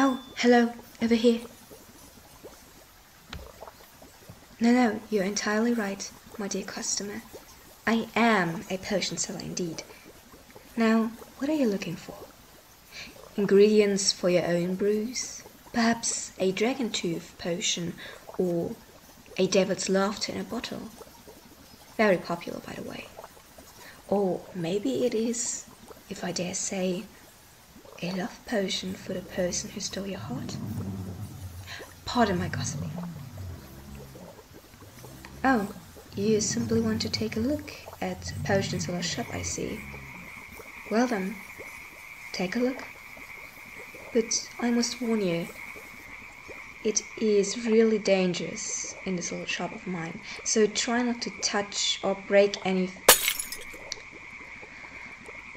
Oh, hello, over here. No, no, you're entirely right, my dear customer. I am a potion seller indeed. Now, what are you looking for? Ingredients for your own brews? Perhaps a dragon tooth potion or a devil's laughter in a bottle? Very popular, by the way. Or maybe it is, if I dare say, a love potion for the person who stole your heart? Pardon my gossiping. Oh, you simply want to take a look at a potion seller shop, I see. Well then, take a look. But I must warn you, it is really dangerous in this little shop of mine. So try not to touch or break any.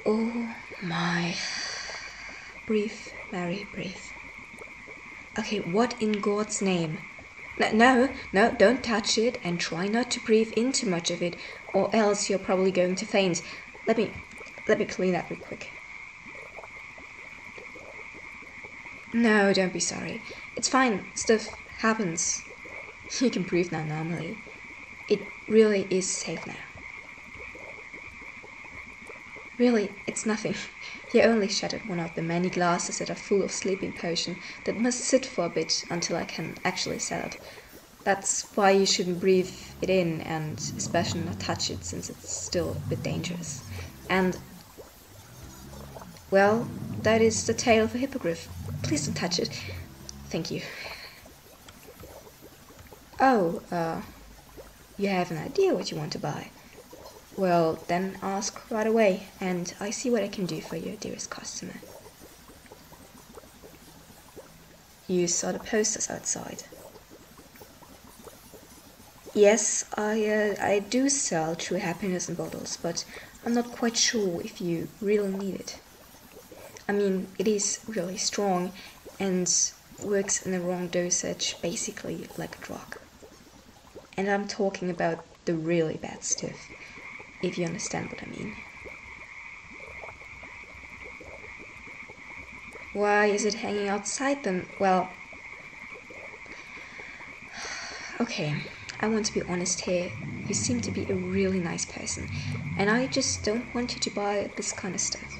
Oh my. Breathe, Mary, breathe. Okay, what in God's name? No, no, don't touch it and try not to breathe in too much of it, or else you're probably going to faint. Let me, let me clean that real quick. No, don't be sorry. It's fine. Stuff happens. You can breathe now normally. It really is safe now. Really, it's nothing. You only shattered one of the many glasses that are full of sleeping potion that must sit for a bit until I can actually sell it. That's why you shouldn't breathe it in and especially not touch it since it's still a bit dangerous. And, well, that is the tail of a hippogriff. Please don't touch it. Thank you. Oh, uh, you have an idea what you want to buy. Well, then ask right away, and I see what I can do for you, dearest customer. You saw the posters outside. Yes, I uh, I do sell true happiness in bottles, but I'm not quite sure if you really need it. I mean, it is really strong and works in the wrong dosage, basically like a drug. And I'm talking about the really bad stuff if you understand what I mean. Why is it hanging outside then? Well, okay, I want to be honest here. You seem to be a really nice person, and I just don't want you to buy this kind of stuff.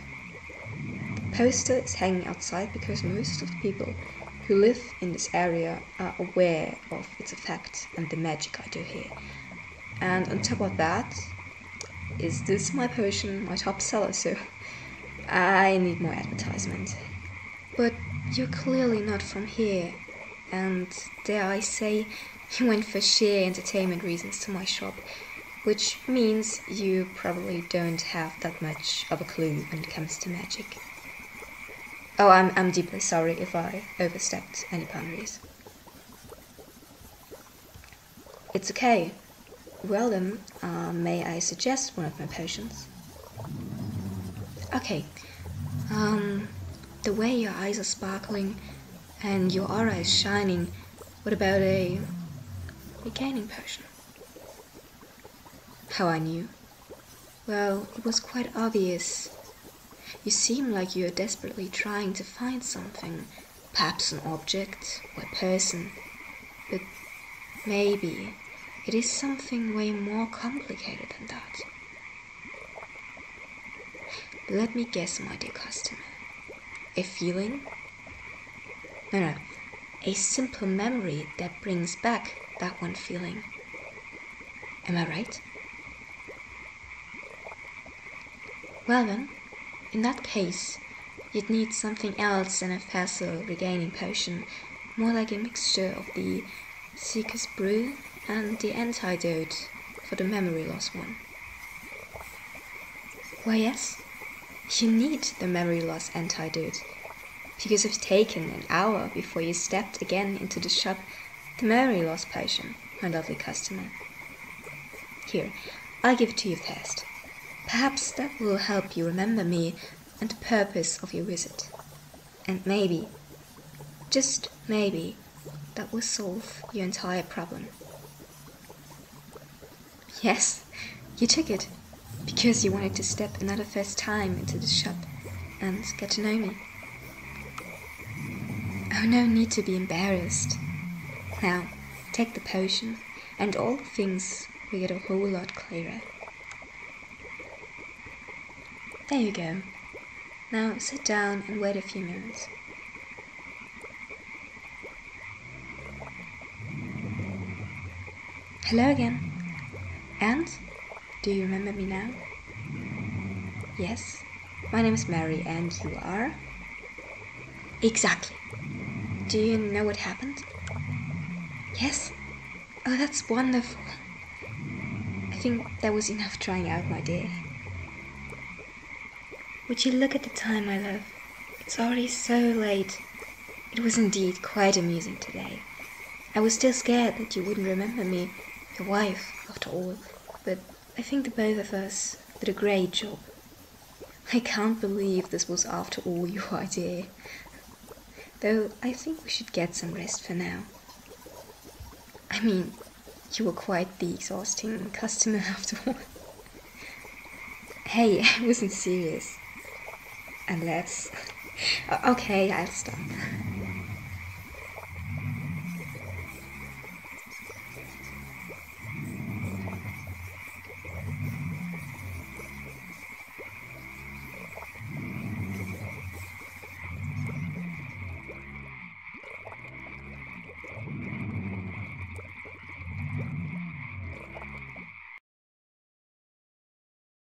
The poster is hanging outside because most of the people who live in this area are aware of its effect and the magic I do here. And on top of that, is this my potion, my top seller, so I need more advertisement. But you're clearly not from here, and dare I say, you went for sheer entertainment reasons to my shop, which means you probably don't have that much of a clue when it comes to magic. Oh, I'm, I'm deeply sorry if I overstepped any boundaries. It's okay. Well then, uh, may I suggest one of my potions? Okay. Um, the way your eyes are sparkling and your aura is shining, what about a regaining potion? How I knew? Well, it was quite obvious. You seem like you're desperately trying to find something, perhaps an object or a person, but maybe it is something way more complicated than that. Let me guess, my dear customer. A feeling? No, no. A simple memory that brings back that one feeling. Am I right? Well then, in that case, you'd need something else than a facile regaining potion, more like a mixture of the Seeker's Brew and the antidote for the memory loss one. Why, yes, you need the memory loss antidote because it's taken an hour before you stepped again into the shop the memory loss potion, my lovely customer. Here, I'll give it to you first. Perhaps that will help you remember me and the purpose of your visit. And maybe, just maybe, that will solve your entire problem. Yes, you took it because you wanted to step another first time into the shop and get to know me. Oh, no need to be embarrassed. Now, take the potion, and all things will get a whole lot clearer. There you go. Now sit down and wait a few minutes. Hello again. And do you remember me now? Yes, my name is Mary, and you are? Exactly. Do you know what happened? Yes? Oh, that's wonderful. I think that was enough trying out, my dear. Would you look at the time, my love? It's already so late. It was indeed quite amusing today. I was still scared that you wouldn't remember me, your wife, after all, but I think the both of us did a great job. I can't believe this was after all your idea. Though I think we should get some rest for now. I mean, you were quite the exhausting customer after all. hey, I wasn't serious. Unless. Okay, I'll stop.